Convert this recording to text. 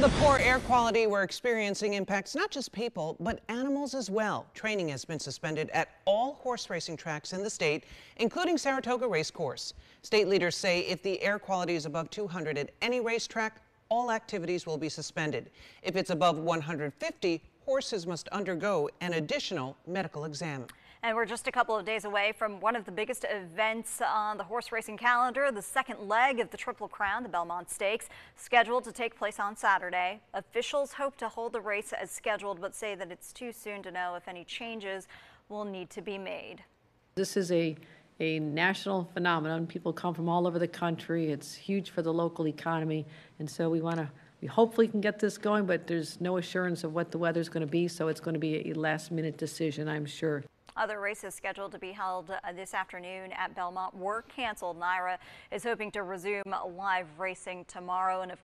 The poor air quality we're experiencing impacts not just people, but animals as well. Training has been suspended at all horse racing tracks in the state, including Saratoga Race Course. State leaders say if the air quality is above 200 at any racetrack, all activities will be suspended. If it's above 150, horses must undergo an additional medical exam. And we're just a couple of days away from one of the biggest events on the horse racing calendar, the second leg of the Triple Crown, the Belmont Stakes, scheduled to take place on Saturday. Officials hope to hold the race as scheduled, but say that it's too soon to know if any changes will need to be made. This is a, a national phenomenon. People come from all over the country. It's huge for the local economy. And so we want to, we hopefully can get this going, but there's no assurance of what the weather's going to be. So it's going to be a last minute decision, I'm sure. Other races scheduled to be held uh, this afternoon at Belmont were canceled. NYRA is hoping to resume live racing tomorrow. And of